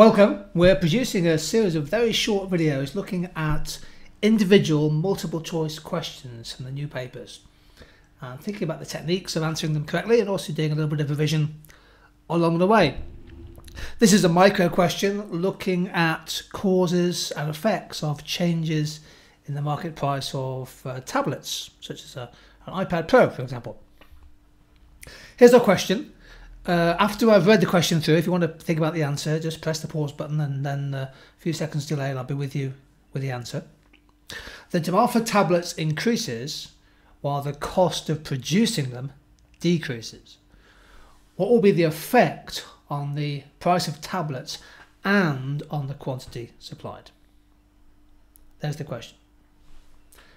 Welcome. We're producing a series of very short videos looking at individual multiple choice questions from the new papers and thinking about the techniques of answering them correctly and also doing a little bit of revision along the way. This is a micro question looking at causes and effects of changes in the market price of uh, tablets, such as a, an iPad Pro, for example. Here's our question uh, after I've read the question through, if you want to think about the answer, just press the pause button and then uh, a few seconds delay and I'll be with you with the answer. The demand for tablets increases while the cost of producing them decreases. What will be the effect on the price of tablets and on the quantity supplied? There's the question.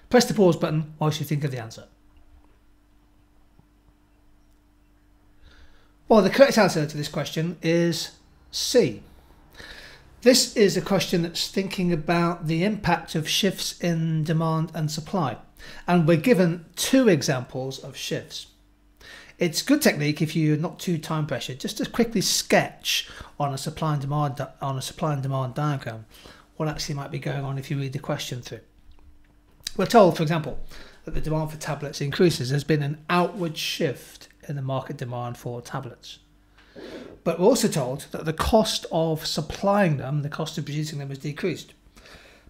Press the pause button whilst you think of the answer. Well, the correct answer to this question is C. This is a question that's thinking about the impact of shifts in demand and supply. And we're given two examples of shifts. It's good technique if you're not too time pressured, just to quickly sketch on a supply and demand on a supply and demand diagram what actually might be going on if you read the question through. We're told, for example, that the demand for tablets increases. There's been an outward shift in the market demand for tablets. But we're also told that the cost of supplying them, the cost of producing them, has decreased,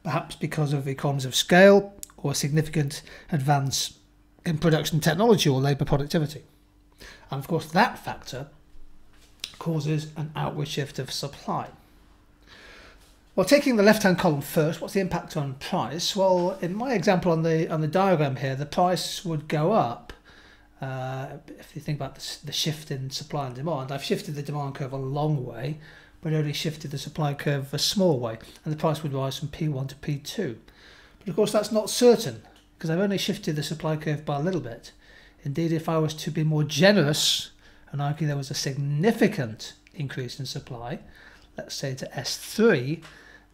perhaps because of economies of scale or a significant advance in production technology or labour productivity. And of course, that factor causes an outward shift of supply. Well, taking the left-hand column first, what's the impact on price? Well, in my example on the on the diagram here, the price would go up uh, if you think about the, the shift in supply and demand, I've shifted the demand curve a long way, but only shifted the supply curve a small way, and the price would rise from P1 to P2. But of course, that's not certain because I've only shifted the supply curve by a little bit. Indeed, if I was to be more generous and argue there was a significant increase in supply, let's say to S3,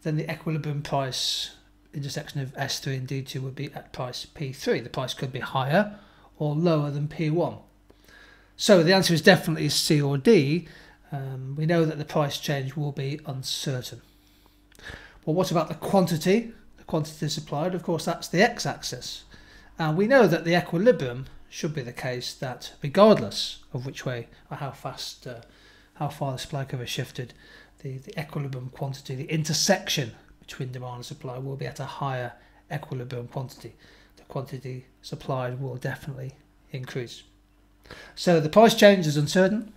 then the equilibrium price intersection of S3 and D2 would be at price P3. The price could be higher or lower than P1? So the answer is definitely C or D. Um, we know that the price change will be uncertain. Well, what about the quantity? The quantity supplied, of course, that's the x-axis. And we know that the equilibrium should be the case that regardless of which way or how fast, uh, how far the supply curve has shifted, the, the equilibrium quantity, the intersection between demand and supply will be at a higher equilibrium quantity quantity supplied will definitely increase. So the price change is uncertain,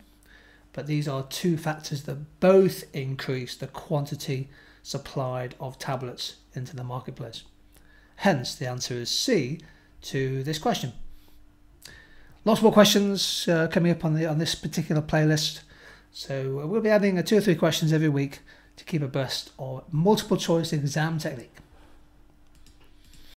but these are two factors that both increase the quantity supplied of tablets into the marketplace. Hence, the answer is C to this question. Lots more questions uh, coming up on the on this particular playlist. So we'll be adding two or three questions every week to keep abreast of multiple choice exam technique.